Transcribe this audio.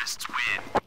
Loyalists win.